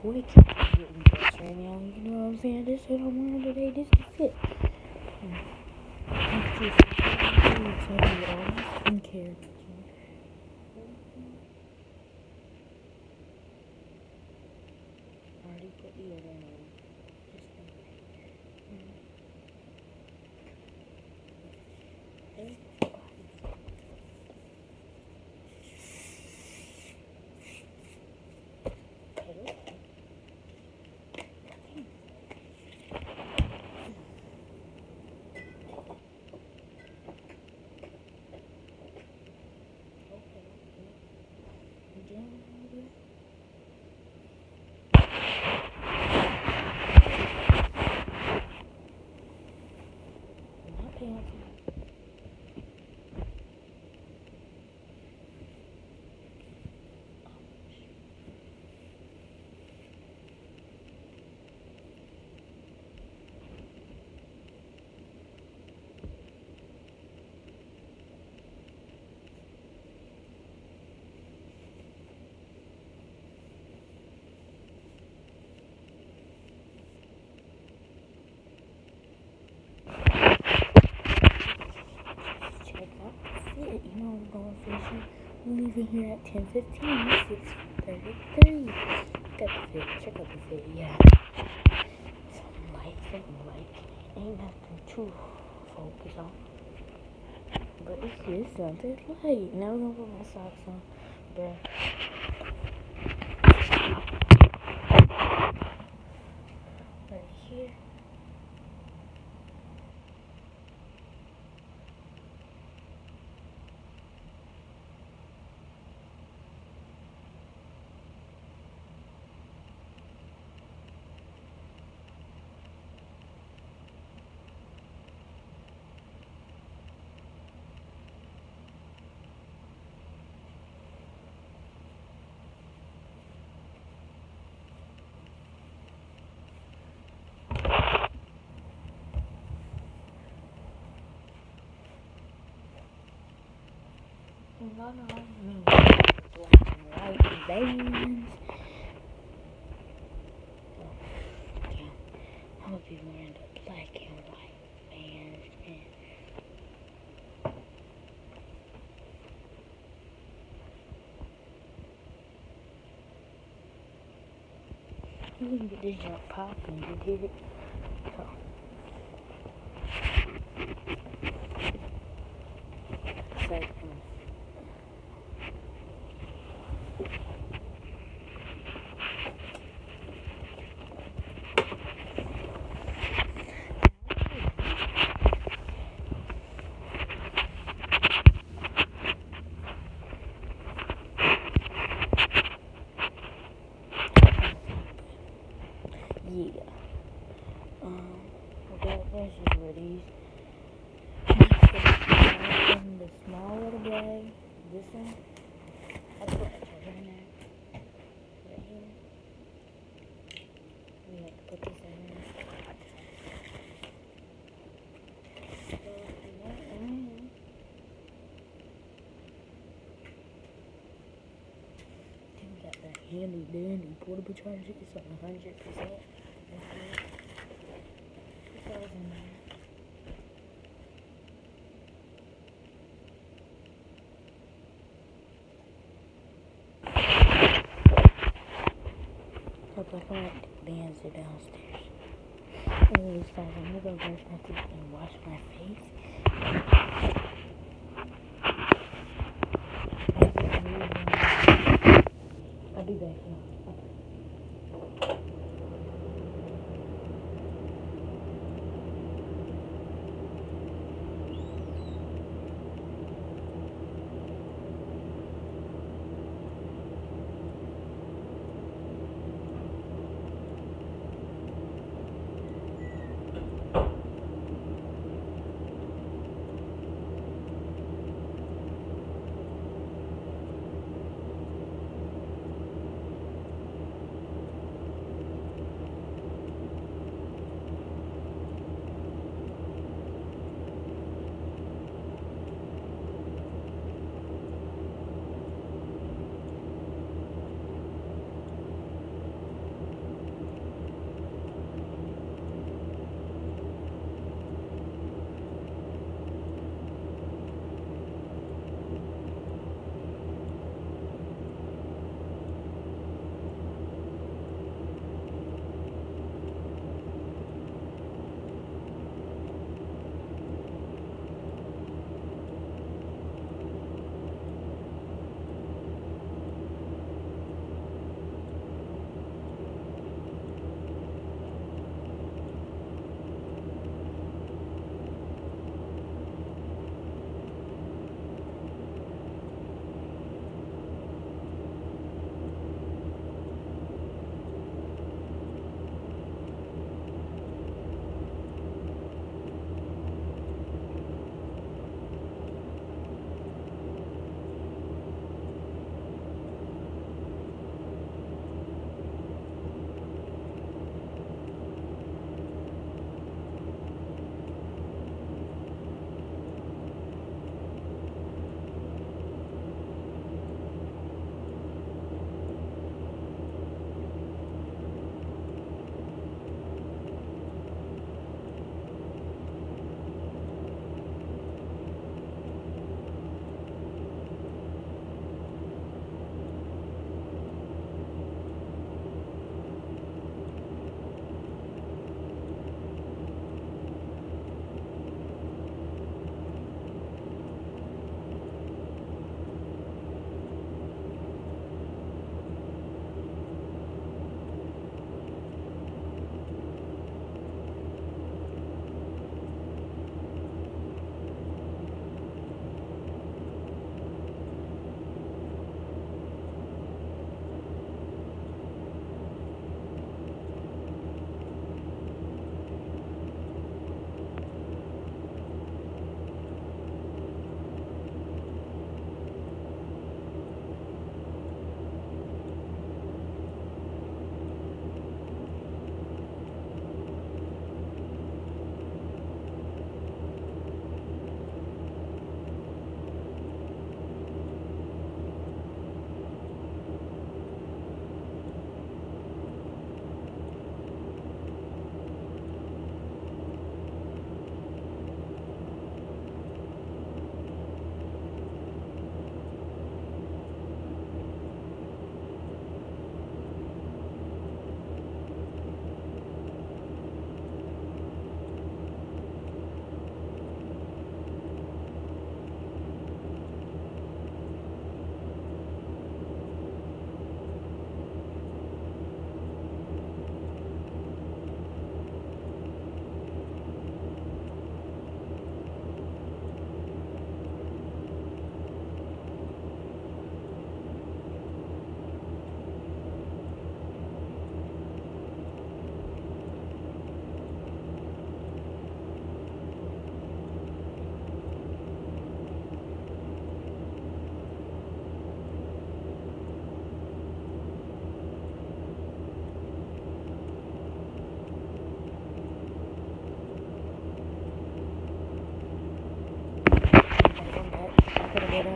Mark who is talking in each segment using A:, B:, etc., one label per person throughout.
A: Boy keeps getting dressed right now. You know what I'm saying? This shit I'm wearing today, this is fit. Skincare. Already put deodorant on. Just think. My pants. check out the fit. You know I'm going fishing. I'm leaving here at 10:15. 6:33. Got the fit. Check out the. Yeah. Something light. Something light. Ain't nothing to focus on. But it's just something light. Now I'm gonna put my socks on. Bruh. Right here. Black and white bands. Oh, yeah. I'm gonna be wearing the black and white bands and you can get this jump popping, you did it. one, this one. I put a turbine right here. We have to put this in here. So we want iron. Then we got that handy dandy portable charger. It's like 100%. 2000. Anyways, guys, I'm gonna go brush my teeth and wash my face.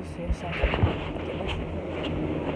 B: Downstairs so I can get my sleep.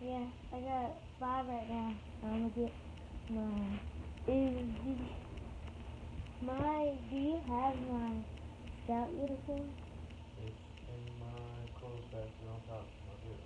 B: Yeah, I got five right now. I'm gonna get my. Is my? Do you have my scout uniform?
C: It's in my clothes basket on top bedroom.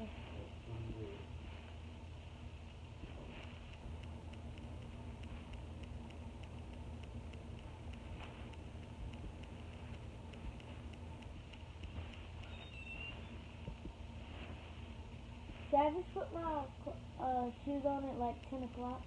B: Okay.
C: That's pretty
B: Should I just put my uh, shoes on at like ten o'clock?